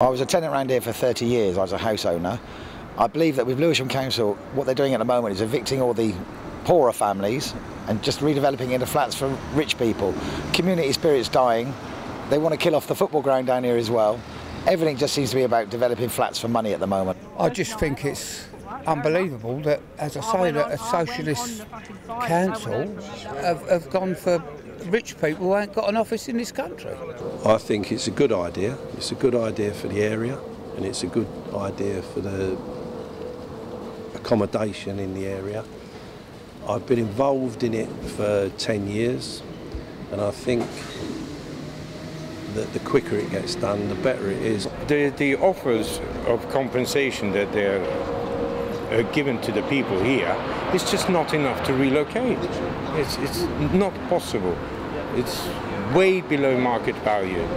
I was a tenant around here for 30 years. I was a house owner. I believe that with Lewisham Council, what they're doing at the moment is evicting all the poorer families and just redeveloping into flats for rich people. Community spirit's dying. They want to kill off the football ground down here as well. Everything just seems to be about developing flats for money at the moment. I just think it's unbelievable that, as I say, that a socialist council have, have gone for rich people who ain't got an office in this country. I think it's a good idea. It's a good idea for the area and it's a good idea for the accommodation in the area. I've been involved in it for 10 years and I think that the quicker it gets done, the better it is. The, the offers of compensation that they're uh, given to the people here is just not enough to relocate. It's, it's not possible. It's way below market value.